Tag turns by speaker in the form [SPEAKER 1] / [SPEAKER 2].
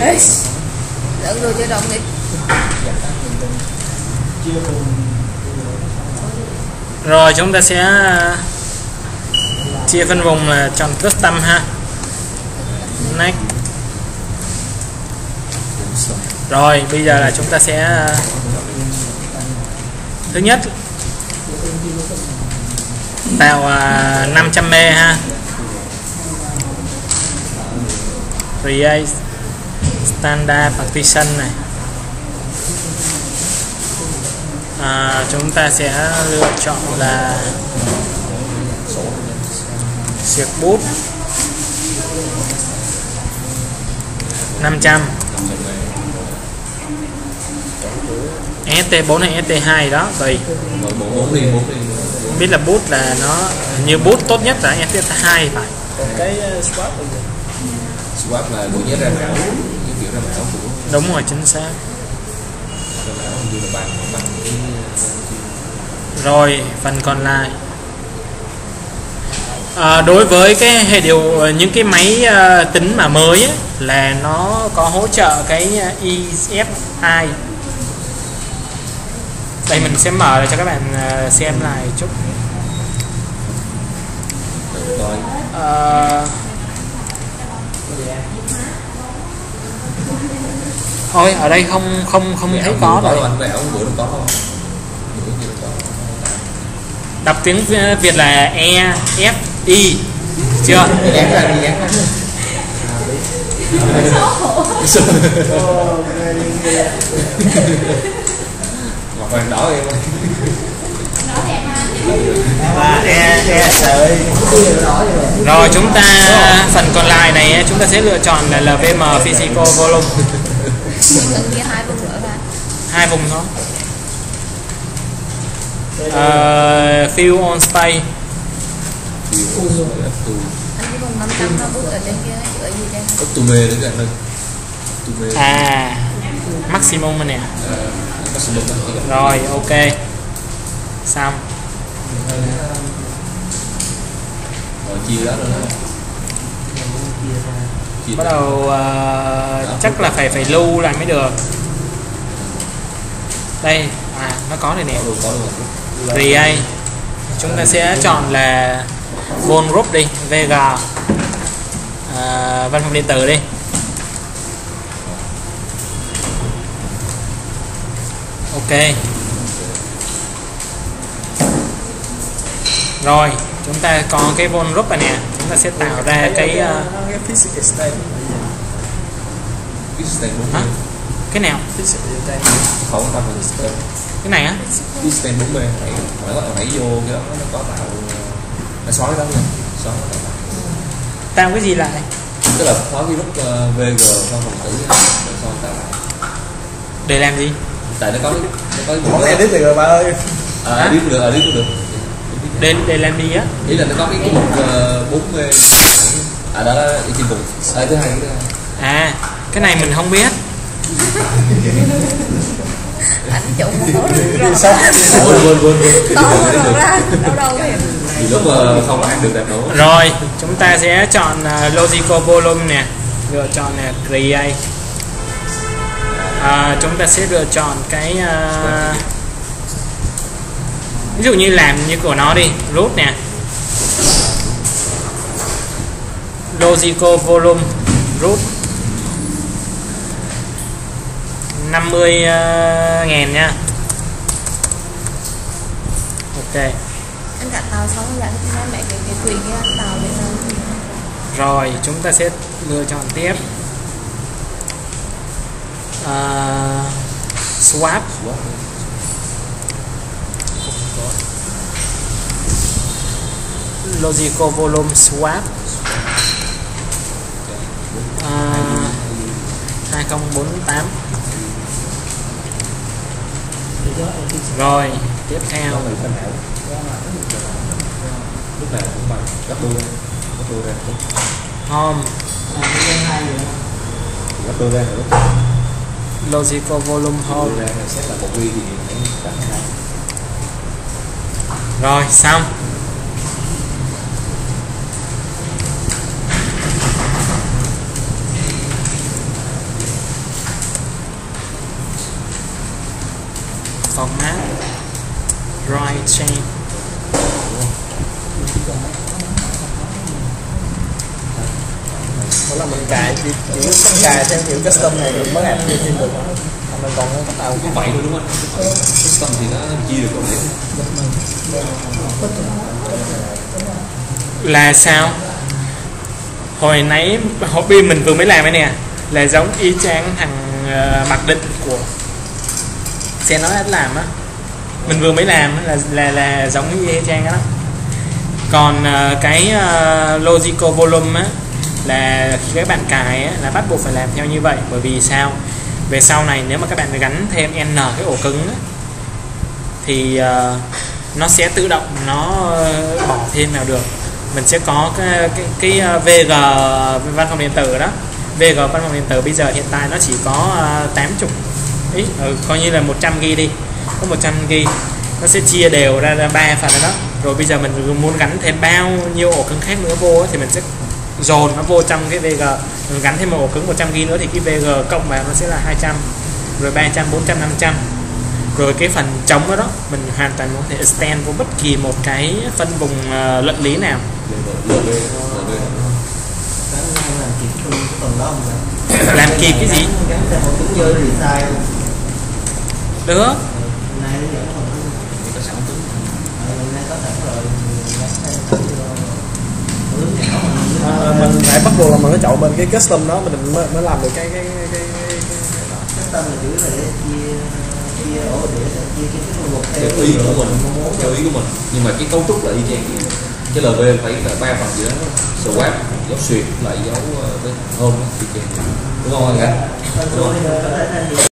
[SPEAKER 1] Ê, Lẫn người chơi đồng đi.
[SPEAKER 2] Rồi chúng ta sẽ à, chia phân vùng là chọn custom ha. Next. Rồi bây giờ là chúng ta sẽ à, thứ nhất tạo 500 à, mê ha. Create standard partition này. À, chúng ta sẽ lựa chọn là siết bút. 500 ST4 hay ST2 đó tùy. Biết là bút là nó như bút tốt nhất là ST2 phải.
[SPEAKER 3] Còn cái uh, swap là gì?
[SPEAKER 4] swap là bộ nhớ ra. cái kiểu ra mão của
[SPEAKER 2] đúng rồi chính xác.
[SPEAKER 4] Mão hình như là bằng bằng cái
[SPEAKER 2] rồi phần còn lại. À, đối với cái hệ điều những cái máy à, tính mà mới ấy, là nó có hỗ trợ cái à, EFI đây mình sẽ mở cho các bạn à, xem lại chút.
[SPEAKER 4] Từ
[SPEAKER 2] thôi ở đây không không không thấy có
[SPEAKER 4] rồi.
[SPEAKER 2] đọc tiếng Việt là E F I. Chưa?
[SPEAKER 4] Ngọc vàng đỏ em
[SPEAKER 2] rồi chúng ta phần còn lại này chúng ta sẽ lựa chọn là LVM Physical Volume
[SPEAKER 1] Cần kia hai vùng nữa ra
[SPEAKER 2] hai vùng thôi. Ờ, Fill on Space
[SPEAKER 4] tu
[SPEAKER 1] Anh cái vùng 500 nó bút ở trên kia chữa gì đây?
[SPEAKER 4] Up tu mê nữa kìa anh ơi tu mê.
[SPEAKER 2] À maximum này nè
[SPEAKER 4] à, đó. Chỉ cần
[SPEAKER 2] rồi ok. Xong.
[SPEAKER 4] Rồi chia đó nữa chia
[SPEAKER 2] bắt đầu ờ, chắc là phải phải lưu lại mới được. Đây à nó có rồi nè. Create chúng ta sẽ chọn là Vol Group đi VG à, văn phòng điện tử đi. Ok. Rồi chúng ta có cái Vol Group này nè ta sẽ tạo ra cái
[SPEAKER 3] cái physical state
[SPEAKER 4] cái
[SPEAKER 2] nào? Cái này á?
[SPEAKER 4] Bốn mươi hãy phải có hãy vô cái đó nó có tạo nó xóa cái đó nha xóa cái đó
[SPEAKER 2] tạo cái gì lại.
[SPEAKER 4] Tức là xóa cái group ờ, VG trong phòng tử rồi sau tạo lại.
[SPEAKER 2] Để làm gì?
[SPEAKER 4] Tại nó có nó có cái mục
[SPEAKER 3] edit được rồi ba ơi.
[SPEAKER 4] À edit được edit cũng được
[SPEAKER 2] để để làm gì á.
[SPEAKER 4] Ý là nó có cái cái mục ờ, bốn b à đó là cái mục à, thứ hai cái thứ hai.
[SPEAKER 2] À cái này mình không biết.
[SPEAKER 1] Anh chủ một số rồi
[SPEAKER 3] sao?
[SPEAKER 4] Quên quên quên.
[SPEAKER 1] Rồi ra Đâu đâu thì
[SPEAKER 4] lúc mà không ăn được đẹp đó
[SPEAKER 2] Rồi, chúng ta sẽ chọn uh, Logical Volume nè. Lựa chọn là Create. À, Chúng ta sẽ lựa chọn cái uh, Ví dụ như làm như của nó đi Root nè. Logical Volume Root 50 uh, ngàn nha. Ok.
[SPEAKER 1] Anh cả tàu xong rồi anh nói mẹ cái cái quỷ kia anh tàu lên rồi
[SPEAKER 2] Rồi chúng ta sẽ lựa chọn tiếp. À, Swap Logical Volume Swap. À, 2048 Rồi tiếp theo.
[SPEAKER 4] Lúc này cũng bằng gấp đôi gấp đôi ra
[SPEAKER 2] Home.
[SPEAKER 4] Gấp đôi ra
[SPEAKER 2] Logical Volume Home
[SPEAKER 4] ra xong. xét là một thì format
[SPEAKER 2] right chain.
[SPEAKER 3] Đó là mình cài chỉ, chỉ mình cài theo kiểu custom này thì mới add thêm được. Mình còn có tạo
[SPEAKER 4] cũng vậy luôn đúng không? Custom thì nó chia được rồi.
[SPEAKER 2] Là sao? Hồi nãy hobby mình vừa mới làm ấy nè là giống y chang thằng uh, mặc định của xe nói đã làm á. Mình vừa mới làm là là là giống như trang đó. Còn uh, cái ờ, uh, logical volume á là khi các bạn cài á, là bắt buộc phải làm theo như vậy. Bởi vì sao? Về sau này nếu mà các bạn gắn thêm n cái ổ cứng á, thì uh, nó sẽ tự động nó bỏ thêm vào được. Mình sẽ có cái cái, cái uh, VG văn phòng điện tử đó. VG văn phòng điện tử bây giờ hiện tại nó chỉ có uh, 80 ý ừ, coi như là 100 GB đi. Có 100 GB nó sẽ chia đều ra ra ba phần đó. Rồi bây giờ mình muốn gắn thêm bao nhiêu ổ cứng khác nữa vô thì mình sẽ dồn nó vô trong cái VG mình gắn thêm một ổ cứng 100 GB nữa thì cái VG cộng vào nó sẽ là 200 rồi 300 400 500 rồi cái phần trống đó, đó mình hoàn toàn có thể extend vô bất kỳ một cái phân vùng uh, luận lý nào.
[SPEAKER 3] Làm kịp
[SPEAKER 2] cái gì
[SPEAKER 3] gắn thêm một cứng chơi thì sai
[SPEAKER 2] được
[SPEAKER 3] À, mình phải bắt buộc là mình phải chọn bên cái custom đó mình mới, mới làm được cái cái cái cái, cái, cái đó. Custom là chủ là để chia chia ổ để chia cái cái vực
[SPEAKER 4] theo ý của mình theo ý của mình. Nhưng mà cái cấu trúc là y chang cái LV phải là ba phần gì đó. Swap dấu xuyệt lại dấu ờ, với home y chang đúng không anh ạ